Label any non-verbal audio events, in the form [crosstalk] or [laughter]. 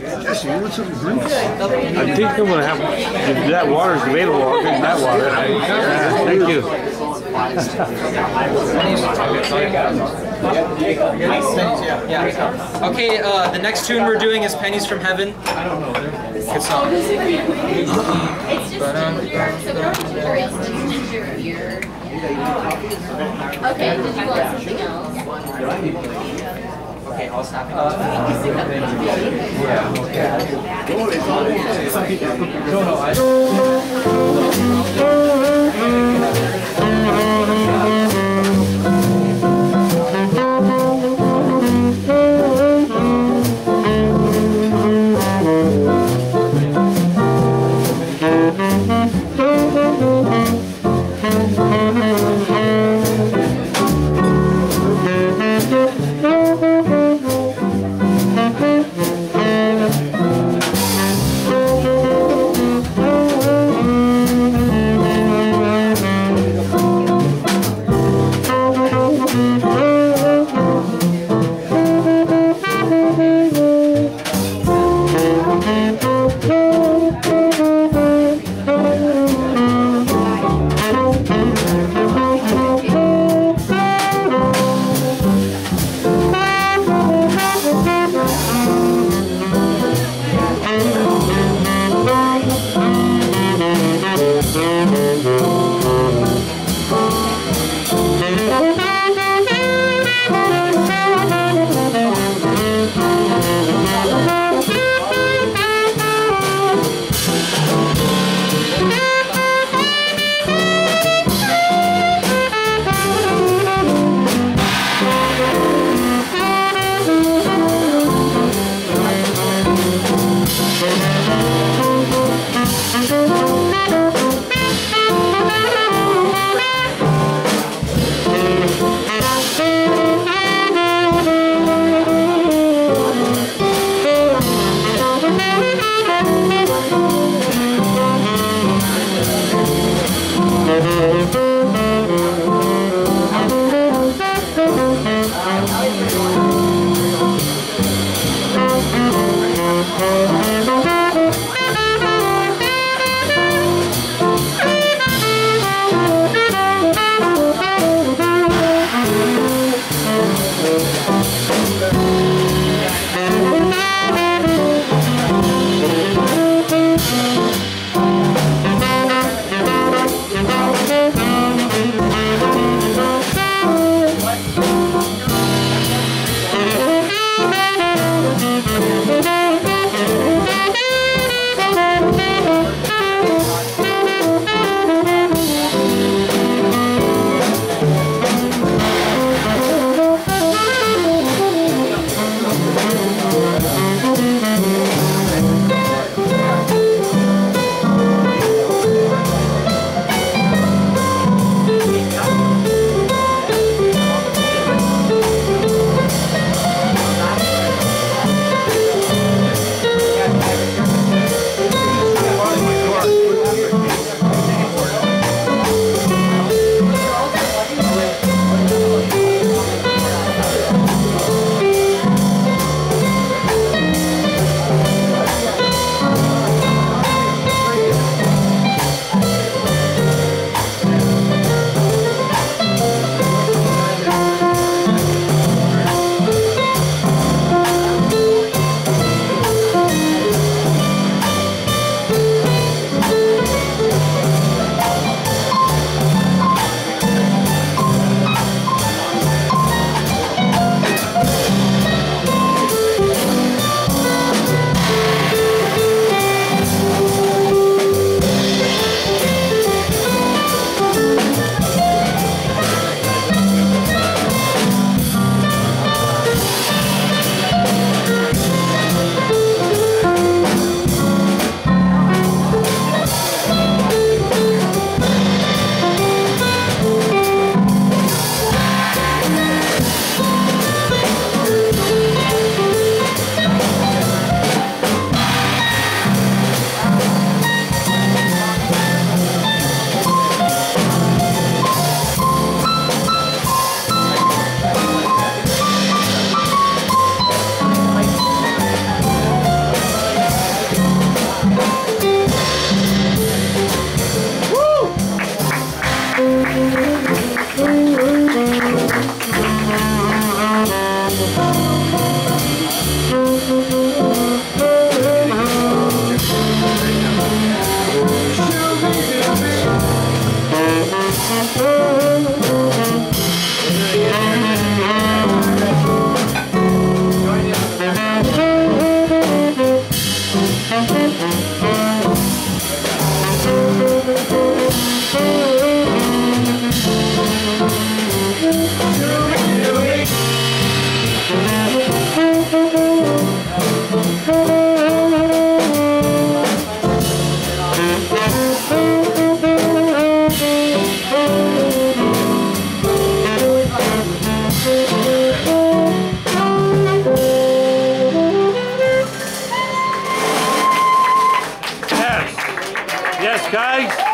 Jesse, you want some drinks? I think I'm gonna have if that is available. I'll drink that water. Yeah, thank you. Okay, uh, the next tune we're doing is Pennies from Heaven. Good song. It's just ginger, so we don't have ginger ale, so it's ginger beer. [laughs] Okay, did you want something else? Okay, I'll stop. Thank Oh. Oh, guys.